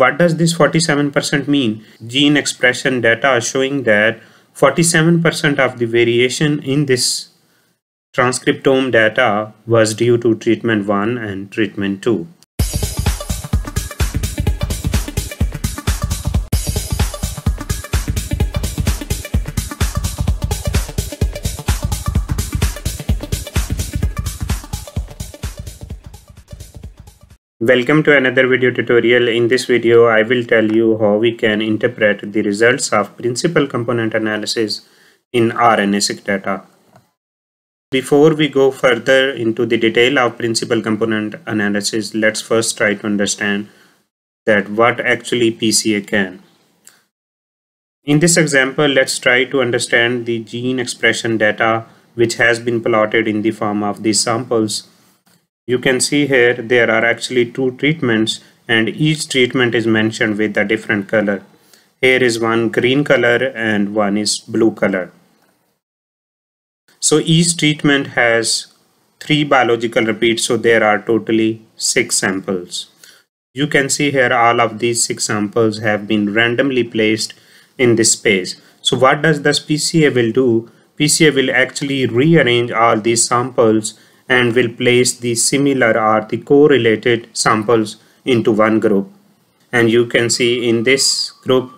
What does this 47% mean? Gene expression data showing that 47% of the variation in this transcriptome data was due to treatment 1 and treatment 2. Welcome to another video tutorial. In this video, I will tell you how we can interpret the results of principal component analysis in RNA-seq data. Before we go further into the detail of principal component analysis, let's first try to understand that what actually PCA can. In this example, let's try to understand the gene expression data which has been plotted in the form of these samples you can see here there are actually two treatments and each treatment is mentioned with a different color. Here is one green color and one is blue color. So each treatment has three biological repeats so there are totally six samples. You can see here all of these six samples have been randomly placed in this space. So what does the PCA will do? PCA will actually rearrange all these samples and will place the similar or the correlated samples into one group and you can see in this group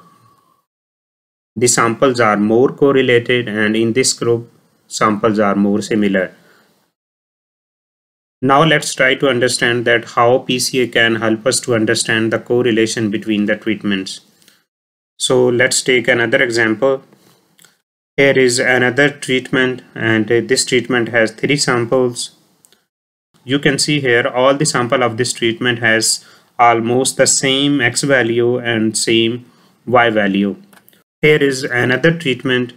the samples are more correlated and in this group samples are more similar. Now let's try to understand that how PCA can help us to understand the correlation between the treatments. So let's take another example. Here is another treatment and this treatment has three samples you can see here all the sample of this treatment has almost the same x value and same y value. Here is another treatment.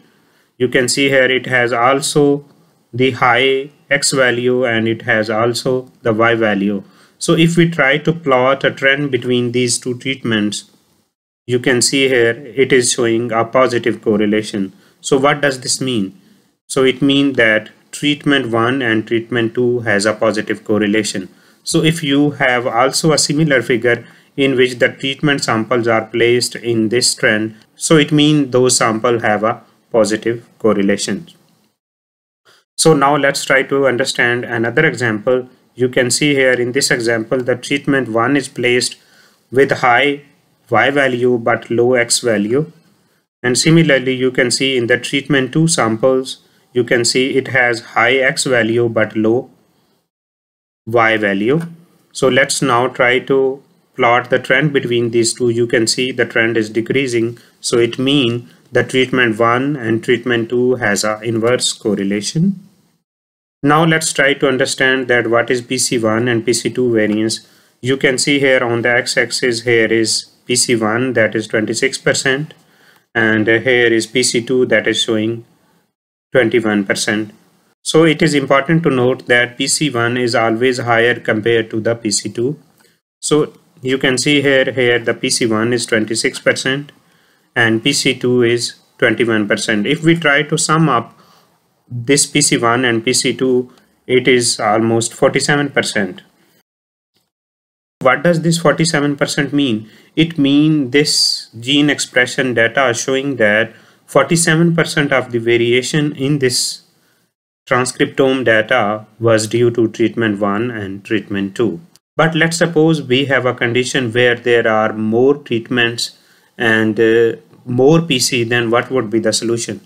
You can see here it has also the high x value and it has also the y value. So if we try to plot a trend between these two treatments you can see here it is showing a positive correlation. So what does this mean? So it means that treatment 1 and treatment 2 has a positive correlation. So if you have also a similar figure in which the treatment samples are placed in this trend, so it means those samples have a positive correlation. So now let's try to understand another example. You can see here in this example the treatment 1 is placed with high y value but low x value and similarly you can see in the treatment 2 samples you can see it has high x value but low y value. So let's now try to plot the trend between these two. You can see the trend is decreasing. So it means the treatment 1 and treatment 2 has a inverse correlation. Now let's try to understand that what is PC1 and PC2 variance. You can see here on the x-axis here is PC1 that is 26% and here is PC2 that is showing 21%. So it is important to note that PC1 is always higher compared to the PC2. So you can see here, here the PC1 is 26% and PC2 is 21%. If we try to sum up this PC1 and PC2, it is almost 47%. What does this 47% mean? It means this gene expression data showing that 47% of the variation in this transcriptome data was due to treatment 1 and treatment 2. But let's suppose we have a condition where there are more treatments and uh, more PC, then what would be the solution?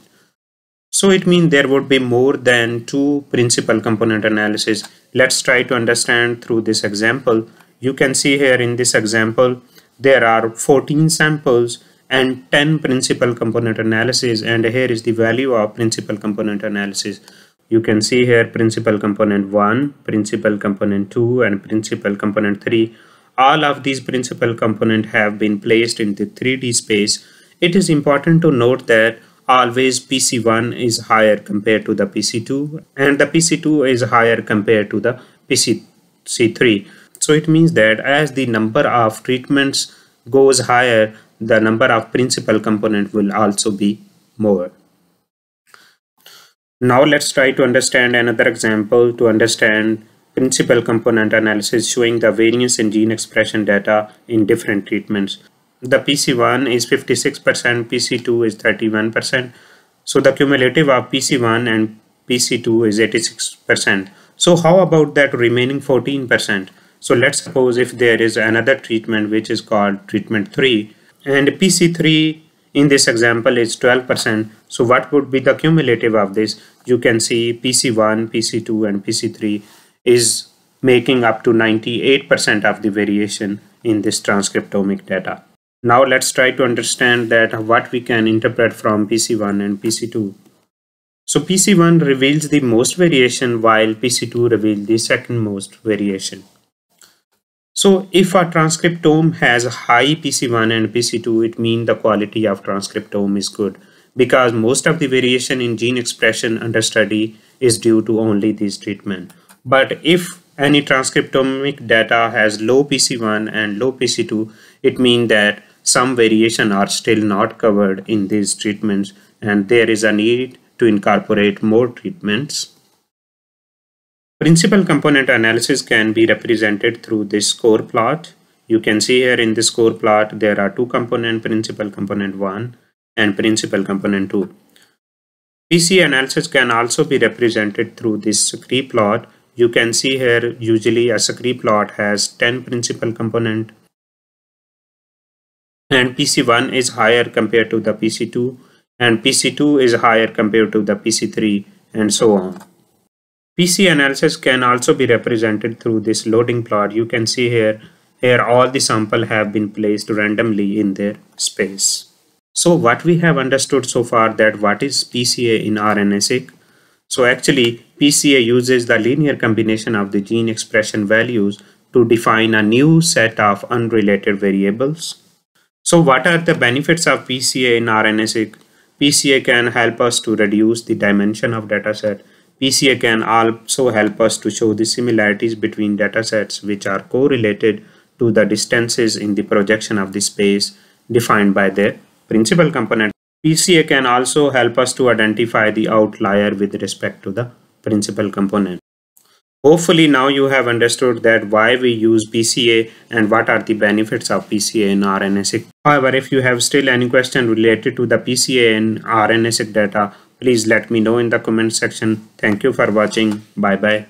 So it means there would be more than two principal component analysis. Let's try to understand through this example. You can see here in this example, there are 14 samples and 10 principal component analysis and here is the value of principal component analysis. You can see here principal component 1 principal component 2 and principal component 3 all of these principal component have been placed in the 3d space. It is important to note that always pc1 is higher compared to the pc2 and the pc2 is higher compared to the pc3 so it means that as the number of treatments goes higher the number of principal component will also be more. Now let's try to understand another example to understand principal component analysis showing the variance in gene expression data in different treatments. The PC1 is 56%, PC2 is 31%. So the cumulative of PC1 and PC2 is 86%. So how about that remaining 14%? So let's suppose if there is another treatment which is called treatment 3 and PC3 in this example is 12%. So what would be the cumulative of this? You can see PC1, PC2 and PC3 is making up to 98% of the variation in this transcriptomic data. Now let's try to understand that what we can interpret from PC1 and PC2. So PC1 reveals the most variation while PC2 reveals the second most variation. So if a transcriptome has high PC1 and PC2, it means the quality of transcriptome is good because most of the variation in gene expression under study is due to only this treatment. But if any transcriptomic data has low PC1 and low PC2, it means that some variation are still not covered in these treatments and there is a need to incorporate more treatments Principal component analysis can be represented through this score plot. You can see here in the score plot there are two component principal component 1 and principal component 2. PC analysis can also be represented through this scree plot. You can see here usually a scree plot has 10 principal component and PC1 is higher compared to the PC2 and PC2 is higher compared to the PC3 and so on. PC analysis can also be represented through this loading plot. You can see here, here all the sample have been placed randomly in their space. So what we have understood so far that what is PCA in RNA-seq? So actually PCA uses the linear combination of the gene expression values to define a new set of unrelated variables. So what are the benefits of PCA in RNA-seq? PCA can help us to reduce the dimension of dataset PCA can also help us to show the similarities between datasets which are correlated to the distances in the projection of the space defined by the principal component. PCA can also help us to identify the outlier with respect to the principal component. Hopefully now you have understood that why we use PCA and what are the benefits of PCA in RNA-seq. However, if you have still any question related to the PCA in RNA-seq data, please let me know in the comment section. Thank you for watching. Bye bye